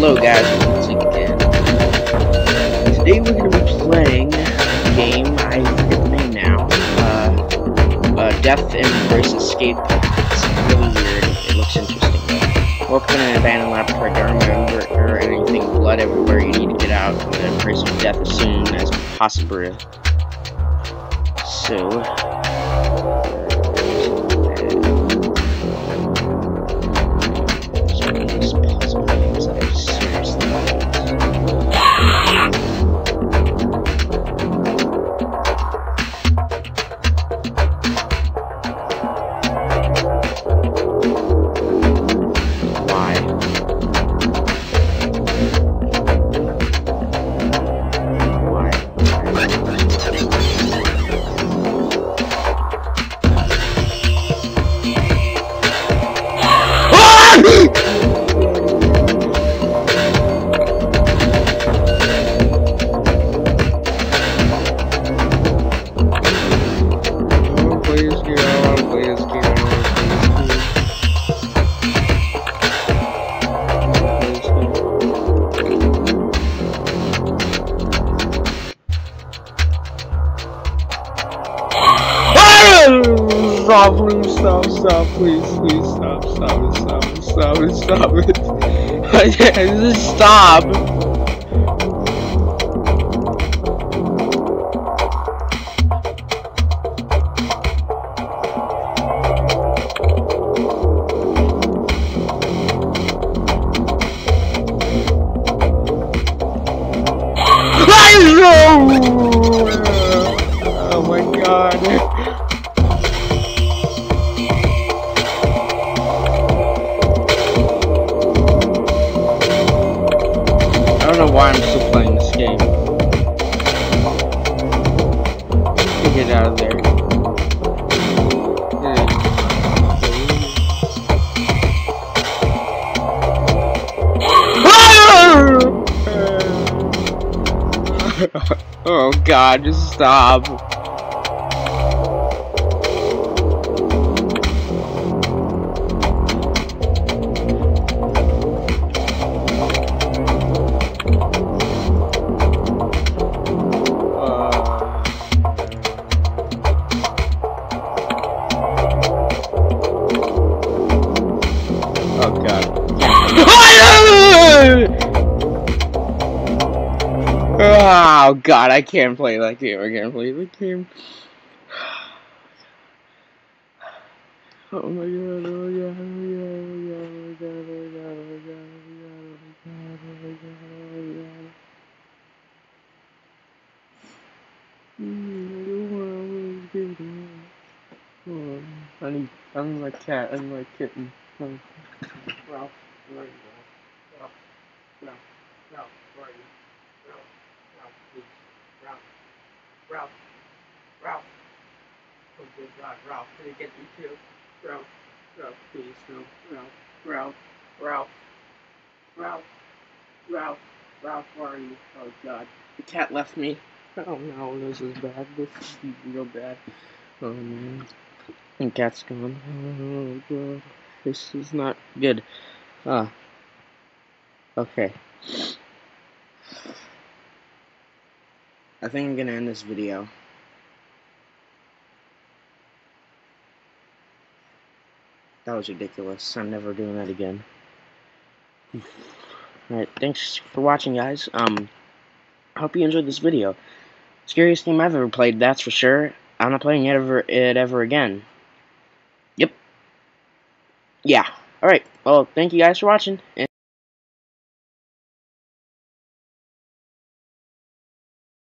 Hello guys, once again. Today we're going to be playing a game, I forget name now. Uh, uh, Death Embrace Escape. It's really weird. It looks interesting. Welcome to an abandoned laboratory. Don't remember or anything. Blood everywhere. You need to get out the embrace of death as soon as possible. So, stop, please stop, stop, please, please stop, stop it, stop it, stop it, stop it. Can't just stop. Why I'm still playing this game. Get out of there. oh god, just stop. Oh god. oh god, I can't play that game. I can't play the game. Oh my god, oh my god, oh my god, oh my god, oh my god, oh my god, oh my god, oh my god, oh my god, oh my god. Oh, I need, I need my cat, I need my kitten. Oh. Ralph, where are you, Ralph? Ralph, Ralph, where are you? Ralph, Ralph, please. Ralph, Ralph, Ralph. Oh good God, Ralph, did it get you too? Ralph, Ralph, please, no. Ralph, Ralph, Ralph, Ralph, Ralph, Ralph, where are you? Oh God, the cat left me. Oh no, this is bad. This is real bad. Oh man, the cat's gone. Oh God. This is not good. Ah. Okay. I think I'm gonna end this video. That was ridiculous. I'm never doing that again. Alright, thanks for watching, guys. Um, I hope you enjoyed this video. Scariest game I've ever played, that's for sure. I'm not playing it ever, it ever again Yep. yeah. Alright, well, thank you guys for watching.